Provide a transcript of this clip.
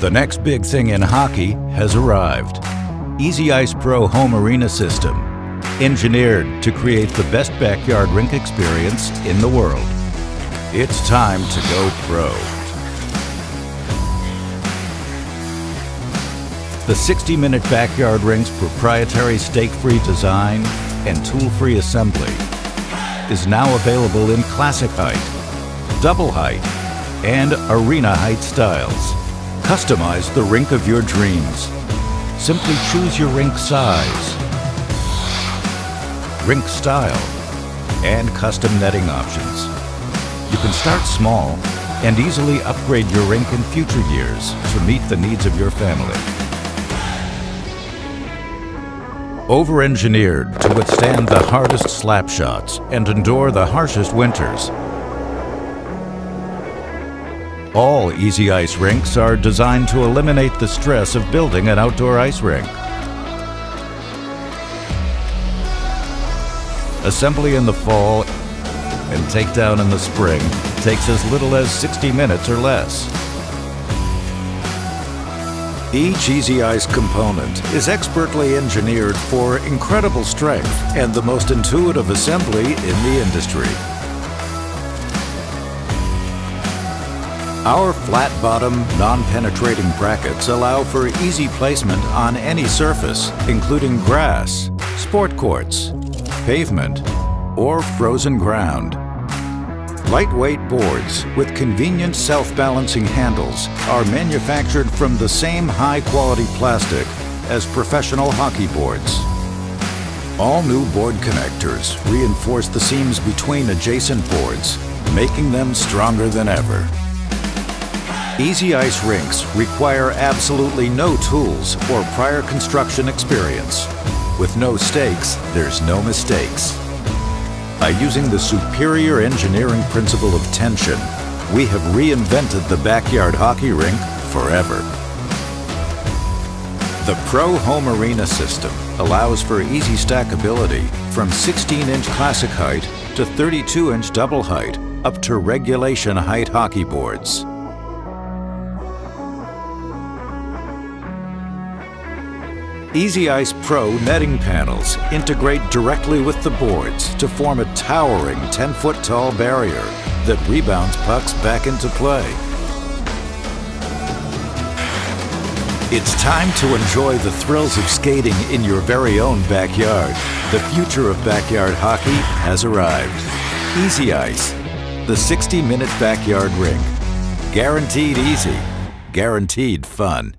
The next big thing in hockey has arrived. EZ ICE Pro Home Arena System, engineered to create the best backyard rink experience in the world. It's time to go pro. The 60-minute backyard rink's proprietary stake-free design and tool-free assembly is now available in classic height, double height, and arena height styles. Customize the rink of your dreams. Simply choose your rink size, rink style, and custom netting options. You can start small and easily upgrade your rink in future years to meet the needs of your family. Over-engineered to withstand the hardest slap shots and endure the harshest winters, all EZ ICE rinks are designed to eliminate the stress of building an outdoor ice rink. Assembly in the fall and takedown in the spring takes as little as 60 minutes or less. Each EZ ICE component is expertly engineered for incredible strength and the most intuitive assembly in the industry. Our flat-bottom, non-penetrating brackets allow for easy placement on any surface, including grass, sport courts, pavement, or frozen ground. Lightweight boards with convenient self-balancing handles are manufactured from the same high-quality plastic as professional hockey boards. All new board connectors reinforce the seams between adjacent boards, making them stronger than ever. EZ ICE rinks require absolutely no tools or prior construction experience. With no stakes, there's no mistakes. By using the superior engineering principle of tension, we have reinvented the backyard hockey rink forever. The Pro Home Arena system allows for easy stackability from 16-inch classic height to 32-inch double height up to regulation height hockey boards. EZ ICE Pro netting panels integrate directly with the boards to form a towering 10-foot tall barrier that rebounds pucks back into play. It's time to enjoy the thrills of skating in your very own backyard. The future of backyard hockey has arrived. EZ ICE, the 60-minute backyard rink. Guaranteed easy, guaranteed fun.